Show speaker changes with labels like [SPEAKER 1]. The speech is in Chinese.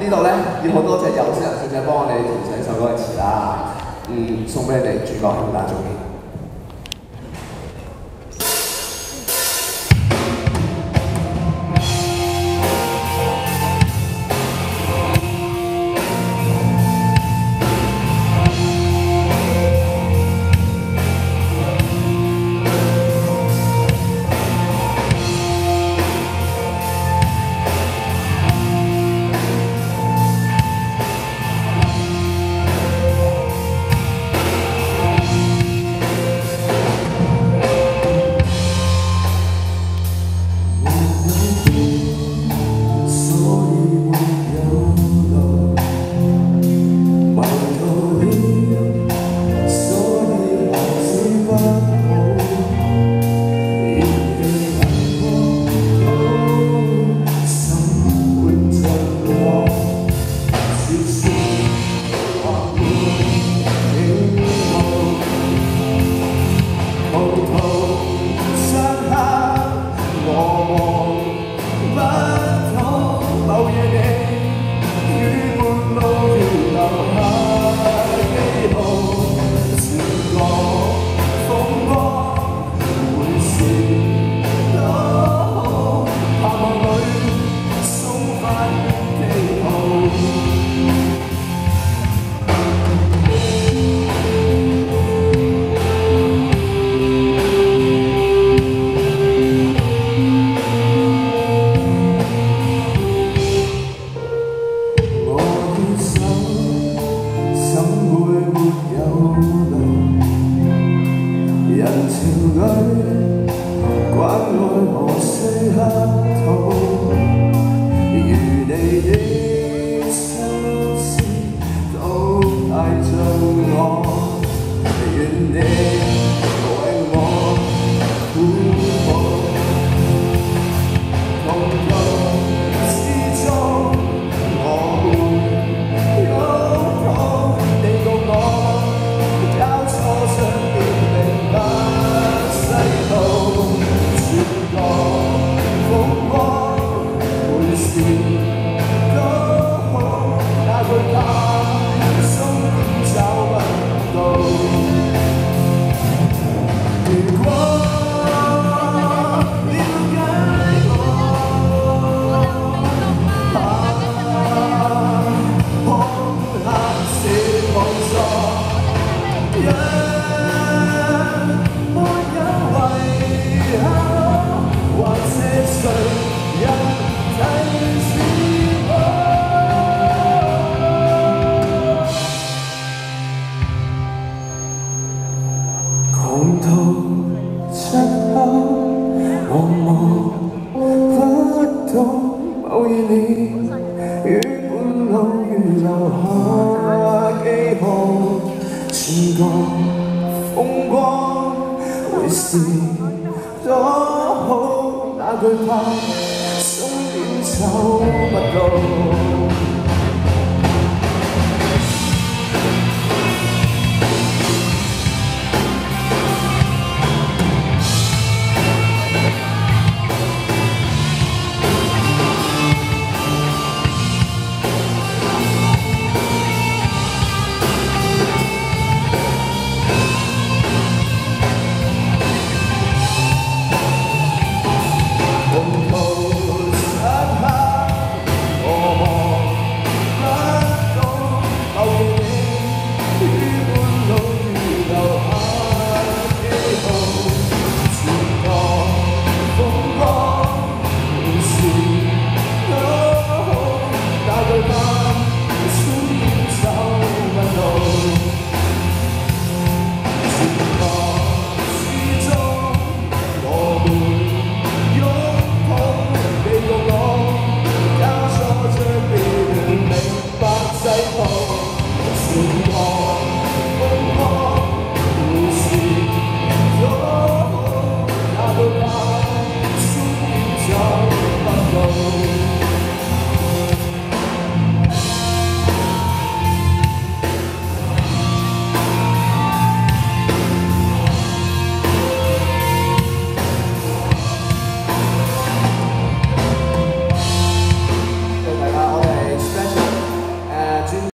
[SPEAKER 1] 呢度咧要好多謝有聲人小姐幫我哋填寫首歌嘅詞啦，嗯，送俾你哋主角，ho. heart God. 希望大家中意。風光會是多好，那句話終點走不到。